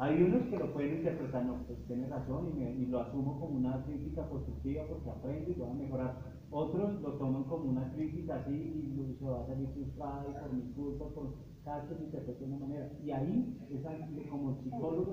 Hay unos que lo pueden interpretar, no, pues tiene razón y, me- y lo asumo como una crítica constructiva porque aprendo y voy a mejorar. Otros lo toman como una crítica así y se va a salir frustrado y por mi culpa, por cada quien lo interpreta de una manera. Y ahí, esa, como psicólogo,